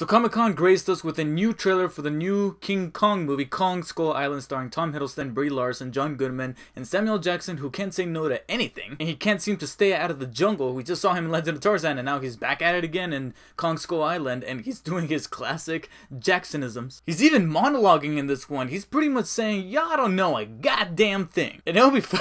So Comic Con graced us with a new trailer for the new King Kong movie, Kong Skull Island, starring Tom Hiddleston, Brie Larson, John Goodman, and Samuel Jackson, who can't say no to anything. And he can't seem to stay out of the jungle. We just saw him in Legend of Tarzan, and now he's back at it again in Kong Skull Island, and he's doing his classic Jacksonisms. He's even monologuing in this one. He's pretty much saying, "Y'all don't know a goddamn thing," and it'll be.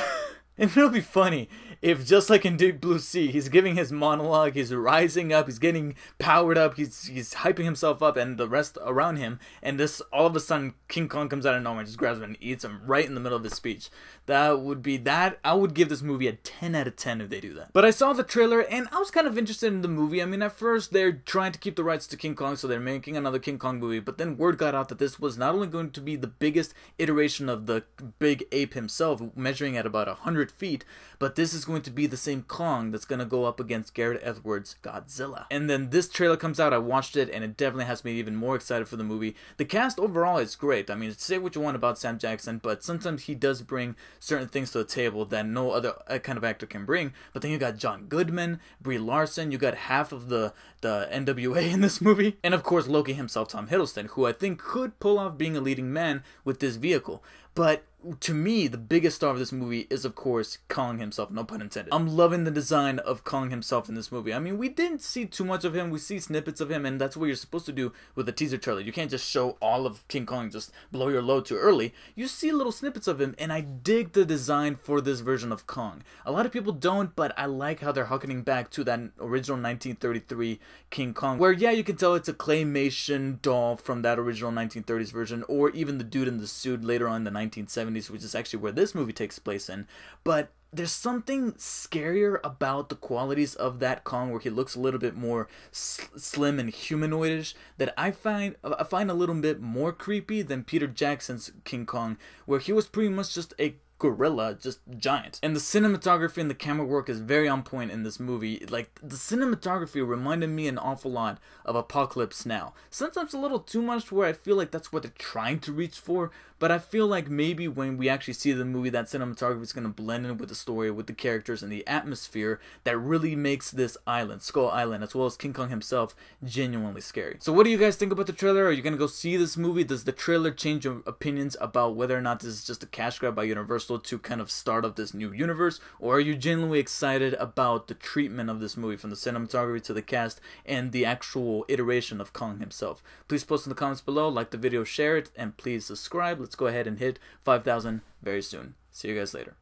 And it'll be funny if just like in Deep Blue Sea, he's giving his monologue, he's rising up, he's getting powered up, he's he's hyping himself up, and the rest around him, and this all of a sudden King Kong comes out of nowhere and just grabs him and eats him right in the middle of his speech. That would be that. I would give this movie a 10 out of 10 if they do that. But I saw the trailer and I was kind of interested in the movie. I mean, at first they're trying to keep the rights to King Kong, so they're making another King Kong movie. But then word got out that this was not only going to be the biggest iteration of the big ape himself, measuring at about 100 feet, but this is going to be the same Kong that's going to go up against Garrett Edwards' Godzilla. And then this trailer comes out, I watched it, and it definitely has me even more excited for the movie. The cast overall is great. I mean, say what you want about Sam Jackson, but sometimes he does bring certain things to the table that no other uh, kind of actor can bring. But then you got John Goodman, Brie Larson, you got half of the, the NWA in this movie, and of course Loki himself, Tom Hiddleston, who I think could pull off being a leading man with this vehicle. But to me, the biggest star of this movie is, of course, Kong himself, no pun intended. I'm loving the design of Kong himself in this movie. I mean, we didn't see too much of him, we see snippets of him, and that's what you're supposed to do with a teaser trailer. You can't just show all of King Kong, just blow your load too early. You see little snippets of him, and I dig the design for this version of Kong. A lot of people don't, but I like how they're harkening back to that original 1933 King Kong, where, yeah, you can tell it's a claymation doll from that original 1930s version, or even the dude in the suit later on in the 1970s, which is actually where this movie takes place in. But there's something scarier about the qualities of that Kong, where he looks a little bit more slim and humanoidish, that I find I find a little bit more creepy than Peter Jackson's King Kong, where he was pretty much just a gorilla, just giant. And the cinematography and the camera work is very on point in this movie. Like, the cinematography reminded me an awful lot of Apocalypse Now. Sometimes a little too much where I feel like that's what they're trying to reach for, but I feel like maybe when we actually see the movie, that cinematography is going to blend in with the story, with the characters, and the atmosphere that really makes this island, Skull Island, as well as King Kong himself, genuinely scary. So what do you guys think about the trailer? Are you going to go see this movie? Does the trailer change your opinions about whether or not this is just a cash grab by Universal to kind of start up this new universe, or are you genuinely excited about the treatment of this movie from the cinematography to the cast and the actual iteration of Kong himself? Please post in the comments below, like the video, share it, and please subscribe. Let's go ahead and hit 5,000 very soon. See you guys later.